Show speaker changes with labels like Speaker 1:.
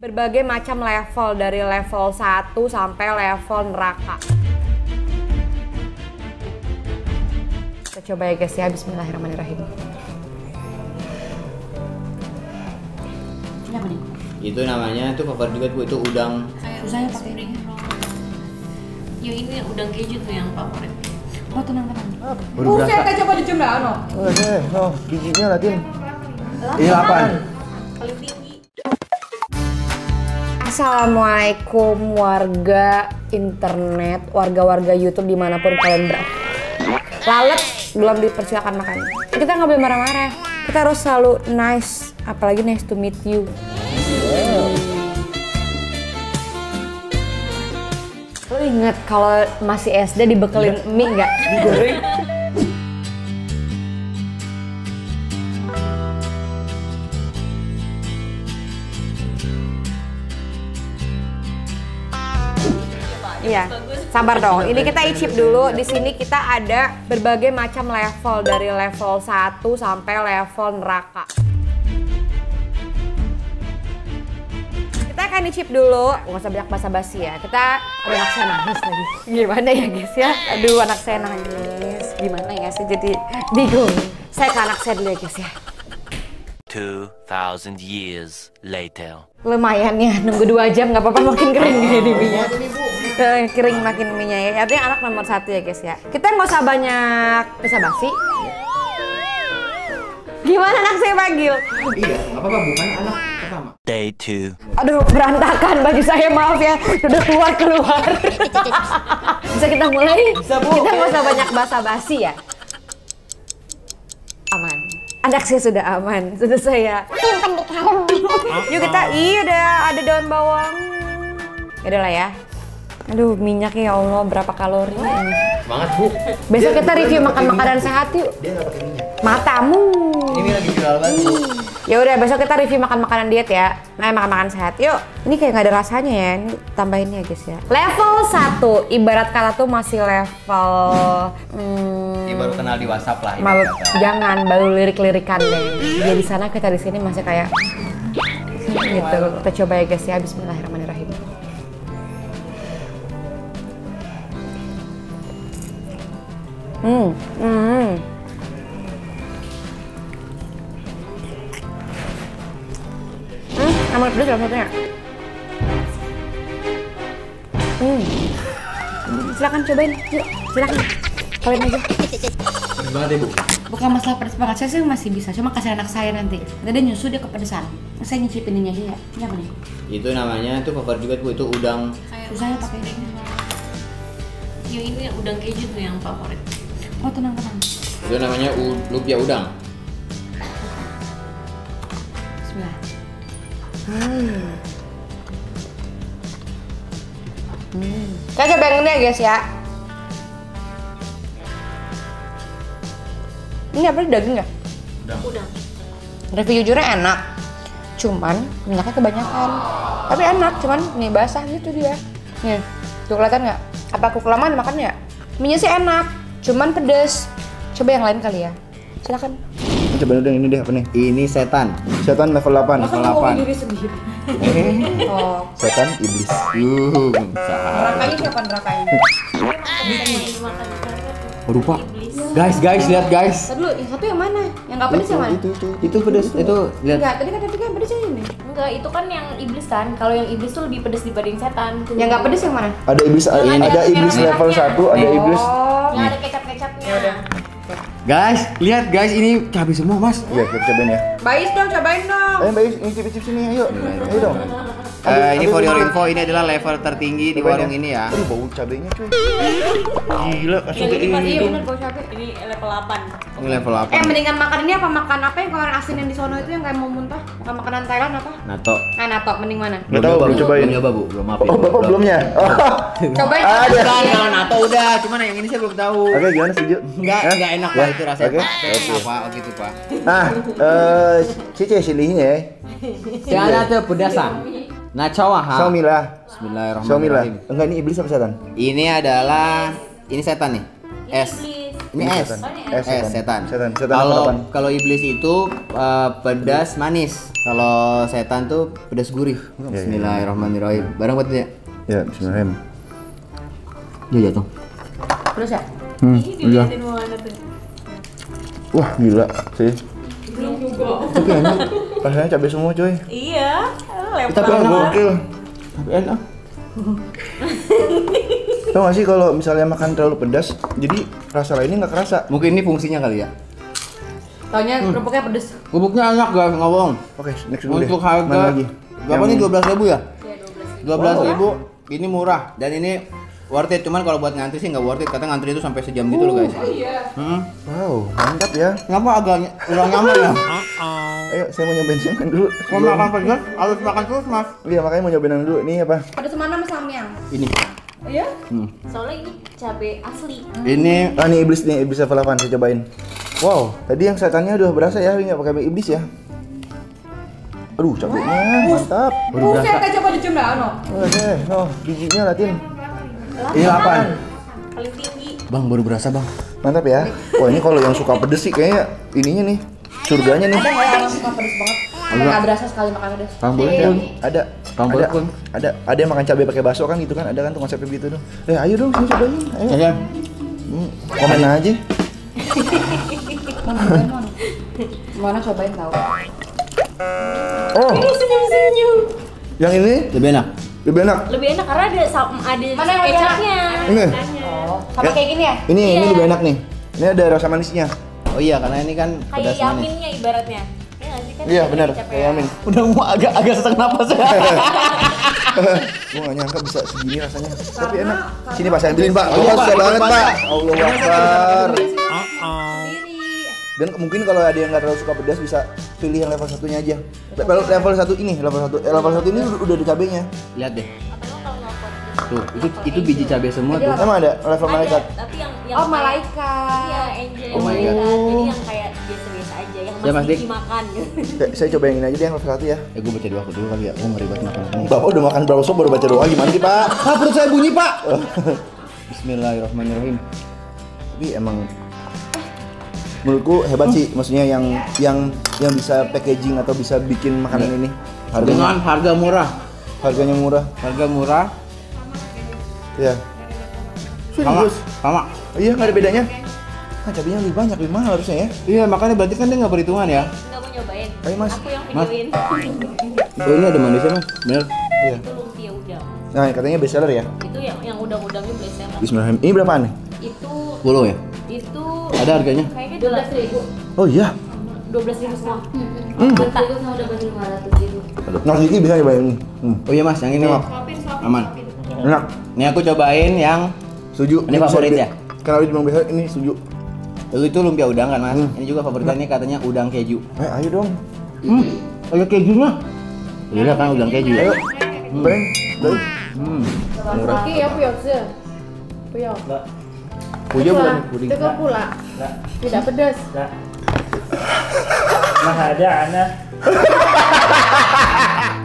Speaker 1: Berbagai macam level dari level 1 sampai level neraka. Kita coba ya guys ya, bismillahirrahmanirrahim.
Speaker 2: Ini apa nih?
Speaker 3: Itu namanya tuh favorit juga bu itu udang.
Speaker 2: Susahnya pakai
Speaker 4: roll. Yang ini udang keju tuh yang favorit.
Speaker 2: Oh tenang tenang.
Speaker 5: Udah berasa.
Speaker 1: coba dicembelan no.
Speaker 5: Oke, oh, bijinya latin. Ini 8.
Speaker 1: Assalamualaikum warga internet, warga-warga YouTube di mana pun kalian berada. Lalat belum dipersilakan makan. Kita nggak boleh marah-marah. Kita harus selalu nice, apalagi nice to meet you. Lo inget kalau masih SD dibekelin mie nggak? Digoreng. Iya, sabar dong. Ini kita icip dulu. Di sini kita ada berbagai macam level dari level 1 sampai level neraka. Kita akan icip dulu. Nggak usah banyak basa-basi ya. Kita aduh anak saya nangis lagi. Gimana ya guys ya? Aduh anak saya nangis. Gimana ya? Saya jadi bingung. Saya ke anak saya dulu ya guys ya.
Speaker 6: 2,000 years later.
Speaker 1: Lumayan ya, nunggu dua jam nggak apa-apa makin kering gini mie-nya. Eh, kering makin mie-nya ya. Artinya anak nomor satu ya guys ya. Kita nggak usah banyak basa-basi. Gimana anak saya panggil?
Speaker 3: Iya, nggak apa-apa bukan anak pertama.
Speaker 6: Day 2.
Speaker 1: Aduh berantakan baju saya maaf ya. Udah keluar keluar. Bisa kita mulai?
Speaker 3: Bisa, Bu.
Speaker 1: Kita nggak usah banyak basa-basi ya. Aman. Anak saya sudah aman, sudah saya simpan di karung. Yuk kita, iya ada ada daun bawang. Yaudah lah ya. Aduh minyaknya ya Allah berapa kalori ini.
Speaker 3: Semangat bu.
Speaker 1: Besok kita review makan makanan sehat yuk.
Speaker 3: Dia nggak pakai minyak.
Speaker 1: Matamu.
Speaker 3: Ini lagi viral banget.
Speaker 1: Ya udah besok kita review makan makanan diet ya. Nah, makan makan sehat. Yuk. Ini kayak nggak ada rasanya ya. Ini tambahin ya guys ya. Level 1 ibarat kata tuh masih level hmm,
Speaker 3: Ini baru kenal di WhatsApp lah.
Speaker 1: Mal,
Speaker 3: ibarat kata.
Speaker 1: jangan baru lirik-lirikan deh. Dia di sana kita di sini masih kayak gitu. Kita coba ya guys ya. Bismillahirrahmanirrahim. Hmm, hmm. Hmm, sama pedas salah satunya. Hmm. Silakan cobain, yuk, silakan. Kalian aja.
Speaker 3: Pedes banget ya bu.
Speaker 2: Bukan masalah pedas banget, saya sih masih bisa. Cuma kasih anak saya nanti. Nanti dia nyusu dia kepedesan. Saya nyicipin ini aja ya. Ini apa nih?
Speaker 3: Itu namanya tuh favorit juga bu itu udang.
Speaker 2: Susahnya pakai
Speaker 4: roll. Yang ini udang keju tuh yang favorit.
Speaker 2: Oh tenang tenang.
Speaker 3: Itu namanya u- lumpia udang.
Speaker 2: Bismillah.
Speaker 1: Kita coba yang ini ya guys ya. Ini apa daging ya?
Speaker 4: Udang.
Speaker 1: Review jujurnya enak. Cuman minyaknya kebanyakan. Tapi enak, cuman nih basah gitu dia. Nih, tuh kelihatan nggak? Apa aku kelamaan makannya? Minyak sih enak, cuman pedes. Coba yang lain kali ya. Silakan.
Speaker 5: Coba udah ini deh apa nih?
Speaker 3: Ini setan.
Speaker 5: Setan level 8.
Speaker 3: Level 8.
Speaker 1: sendiri. oh,
Speaker 5: Setan iblis.
Speaker 3: Uh,
Speaker 1: nerakanya siapa nerakanya?
Speaker 4: Yang tuh.
Speaker 3: Rupa. Guys, guys, lihat guys.
Speaker 1: Tadi yang satu yang mana? Yang nggak pedes yang mana?
Speaker 5: Itu itu.
Speaker 3: Itu pedes, itu lihat.
Speaker 1: Enggak, tadi kata tiga yang pedes yang ini.
Speaker 4: Enggak, itu kan yang iblis kan. Kalau yang iblis tuh lebih pedes dibanding setan.
Speaker 1: Yang nggak pedes yang mana?
Speaker 5: Ada iblis
Speaker 4: Yang
Speaker 5: ada iblis level 1, ada iblis.
Speaker 4: Yang ada kecap-kecapnya.
Speaker 3: Guys, lihat guys ini cabai semua mas.
Speaker 5: Ya, kita cobain ya.
Speaker 1: Bais dong, cobain dong.
Speaker 5: Ayo, Mbak Yus, ini cip-cip sini, ayo. Ayo dong.
Speaker 3: Eh, ini
Speaker 5: Aduh,
Speaker 3: for your
Speaker 5: aduh.
Speaker 3: info ini adalah level tertinggi di warung ini ya.
Speaker 5: Aduh, bau cabenya cuy. Gila, kasih
Speaker 4: Yang ini
Speaker 5: ini.
Speaker 1: Iya
Speaker 4: ini,
Speaker 1: bener, bau cabai.
Speaker 4: ini level 8.
Speaker 3: Ini level
Speaker 1: Eh
Speaker 3: 8.
Speaker 1: mendingan makan ini apa makan apa yang orang asin yang di sono itu yang kayak mau muntah? Makan makanan Thailand apa?
Speaker 3: Nato.
Speaker 1: Nah, nato mending mana?
Speaker 5: Nggak tahu, belum cobain.
Speaker 3: Belum nyoba bu, belum maaf.
Speaker 5: Oh, Bapak belumnya. Oh.
Speaker 1: Cobain.
Speaker 5: Ada.
Speaker 3: Bukan, kalau nato udah, cuman yang ini saya belum tahu.
Speaker 5: Oke, gimana setuju?
Speaker 3: Enggak, enggak enak
Speaker 5: Ya?
Speaker 3: pak itu rasanya.
Speaker 5: Oke.
Speaker 3: Pak. Enggak pak, oh gitu pak.
Speaker 5: Nah, eh Cici silihnya.
Speaker 3: Jangan tuh pedasan. Nacawa ha.
Speaker 5: Xiaomi lah. Xiaomi lah.
Speaker 3: Bismillahirrahmanirrahim.
Speaker 5: Enggak ini iblis apa setan?
Speaker 3: Ini adalah ini setan nih.
Speaker 4: Ini
Speaker 3: S.
Speaker 4: iblis.
Speaker 3: Ini es.
Speaker 5: setan.
Speaker 4: Oh,
Speaker 5: Es
Speaker 3: Eh, setan.
Speaker 5: Setan. Setan
Speaker 3: Kalau kalau iblis itu eh, pedas manis. Kalau setan tuh pedas gurih.
Speaker 5: iya.
Speaker 3: Bismillahirrahmanirrahim. Barang buat dia.
Speaker 5: Ya, bismillahirrahmanirrahim.
Speaker 3: Dia jatuh.
Speaker 1: Terus ya?
Speaker 5: Hmm,
Speaker 4: Ini
Speaker 5: iya. Wah, gila sih.
Speaker 4: Belum juga.
Speaker 5: Tapi enak. Rasanya cabai semua, coy.
Speaker 4: Iya, lempar.
Speaker 3: Tapi enak.
Speaker 5: Gokil.
Speaker 3: Tapi enak.
Speaker 5: Tau gak sih kalau misalnya makan terlalu pedas, jadi rasa lainnya nggak kerasa.
Speaker 3: Mungkin ini fungsinya kali ya.
Speaker 1: Taunya kerupuknya pedes.
Speaker 3: Bubuknya enak guys, nggak bohong.
Speaker 5: Oke, next dulu deh.
Speaker 3: Untuk
Speaker 5: Mana
Speaker 3: harga
Speaker 5: lagi?
Speaker 3: berapa nih? Dua belas ribu ya?
Speaker 4: Ya, 12
Speaker 3: Dua belas ribu. Ini murah dan ini worth it. Cuman kalau buat ngantri sih nggak worth it. Kata ngantri itu sampai sejam gitu loh guys. Hmm.
Speaker 5: Wow, mantap ya.
Speaker 3: Kenapa agak kurang nyaman ya?
Speaker 5: Saya mau nyobain yang dulu.
Speaker 3: Kalau makan pedas harus makan terus mas.
Speaker 5: Iya, makanya mau nyobain yang dulu. Ini apa?
Speaker 1: Pedes mana sama samyang?
Speaker 3: Ini.
Speaker 1: Iya?
Speaker 3: Hmm.
Speaker 4: Soalnya ini cabai asli.
Speaker 3: Ini
Speaker 5: Ah, ini iblis nih, iblis level 8 saya cobain. Wow, tadi yang setannya udah berasa ya, ini nggak pakai iblis ya. Aduh, cabenya mantap.
Speaker 1: Buset, kayak coba dicium dah, no.
Speaker 5: Oke, no, bijinya latin.
Speaker 3: ini delapan.
Speaker 4: Paling tinggi.
Speaker 3: Bang baru berasa bang.
Speaker 5: Mantap ya. Wah, ini kalau yang suka pedes sih kayaknya ininya nih. Surganya nih.
Speaker 1: Ada nggak yang suka pedes banget? Sampai nggak berasa sekali makan pedes.
Speaker 3: Boleh
Speaker 5: Ada,
Speaker 3: dong.
Speaker 5: ada,
Speaker 3: boleh, Kun.
Speaker 5: ada, ada yang makan cabai pakai bakso kan gitu kan? Ada kan tuh konsepnya begitu dong. Eh, ayo dong, sini cobain. Ayo.
Speaker 3: Ya.
Speaker 5: Hmm, komen aja.
Speaker 1: Mana cobain tahu?
Speaker 5: Oh,
Speaker 4: Ini senyum-senyum.
Speaker 5: yang ini
Speaker 3: Lebih enak.
Speaker 5: lebih enak.
Speaker 4: Lebih enak karena ada sam- ada
Speaker 1: Mana
Speaker 4: kecapnya.
Speaker 5: Ini,
Speaker 1: Oh, sama
Speaker 5: Ya.
Speaker 1: kayak gini ya?
Speaker 5: ini, ini
Speaker 4: Iya.
Speaker 5: lebih enak nih. Ini ada rasa manisnya.
Speaker 3: Oh iya karena ini kan
Speaker 4: Kayak
Speaker 3: pedas manis.
Speaker 4: yaminnya ibaratnya. Iya kan?
Speaker 5: Iya
Speaker 4: ada
Speaker 5: benar, kayak Yamin.
Speaker 3: Udah mau agak agak sesak napas ya.
Speaker 5: Gua gak nyangka bisa segini rasanya. Tapi enak. Sini Pak, saya ambilin Pak.
Speaker 3: Oh, Pak.
Speaker 5: susah banget
Speaker 3: Pak.
Speaker 5: Allah Akbar.
Speaker 1: Sendiri.
Speaker 5: Dan mungkin kalau ada yang nggak terlalu suka pedas bisa pilih yang level satunya aja. Level level satu ini, level satu, eh, level satu ini udah udah ada cabenya.
Speaker 3: Lihat deh. Tuh, itu itu biji cabai semua tuh.
Speaker 5: Emang ada level
Speaker 4: ada,
Speaker 5: malaikat.
Speaker 4: tapi yang yang
Speaker 1: Oh, malaikat.
Speaker 4: Iya, angel
Speaker 3: Oh my
Speaker 4: malaikat.
Speaker 3: God.
Speaker 4: Jadi yang kayak biasa-biasa aja, yang
Speaker 3: Ya, Mas
Speaker 4: masih dimakan gitu.
Speaker 5: Saya coba yang ini aja deh yang level satu ya.
Speaker 3: Eh gue baca doa dulu kali ya. Gue ngeri banget makan ini.
Speaker 5: Bapak udah makan berapa sop baru baca doa gimana sih Pak?
Speaker 3: Ah perut saya bunyi pak. Bismillahirrahmanirrahim.
Speaker 5: Tapi emang menurutku hebat sih, maksudnya yang yang yang bisa packaging atau bisa bikin makanan ini
Speaker 3: Dengan
Speaker 5: harganya
Speaker 3: harga murah.
Speaker 5: harganya murah.
Speaker 3: Harga murah.
Speaker 5: Ya.
Speaker 3: Sama.
Speaker 5: Serius?
Speaker 3: Sama.
Speaker 5: Iya nggak ada bedanya. Nah, cabenya lebih banyak, lebih mahal harusnya ya.
Speaker 3: Iya makanya berarti kan dia nggak perhitungan ya.
Speaker 4: Nggak mau nyobain.
Speaker 5: Ayo, Mas.
Speaker 4: Aku yang
Speaker 3: Mas.
Speaker 4: videoin.
Speaker 3: Oh ini ada manisnya mas. Bener.
Speaker 5: Iya.
Speaker 4: itu lumpia udang.
Speaker 5: Nah, katanya best seller ya.
Speaker 4: Itu yang yang udang-udangnya biasanya.
Speaker 5: Bismillahirrahmanirrahim. Ini berapaan nih?
Speaker 4: Itu
Speaker 3: 10 ya.
Speaker 4: itu
Speaker 3: Ada harganya.
Speaker 4: kayaknya dua belas ribu.
Speaker 5: Oh iya.
Speaker 4: Dua belas ribu semua.
Speaker 5: Hmm.
Speaker 4: Mantap. Itu sama dapat lima ratus ribu.
Speaker 5: Nah, sedikit bisa nyobain ini. Hmm.
Speaker 3: Oh iya mas, yang ini aman.
Speaker 5: Enak.
Speaker 3: Ini aku cobain yang
Speaker 5: Setuju.
Speaker 3: Ini
Speaker 5: bisa
Speaker 3: favorit ya?
Speaker 5: Karena udah bilang biasa ini setuju.
Speaker 3: Lalu itu lumpia udang kan mas.
Speaker 5: Hmm.
Speaker 3: Ini juga favoritnya ini katanya udang keju.
Speaker 5: Eh, ayo dong.
Speaker 3: Hmm. Ada kejunya. Iya kan udang keju ya.
Speaker 5: Ayo. Bang, dari.
Speaker 3: Hmm.
Speaker 5: Murah.
Speaker 1: Iya, puyok sih. Puyok.
Speaker 3: Puja bukan puding.
Speaker 1: Itu pula. Tidak pedas.
Speaker 7: Nah ada anak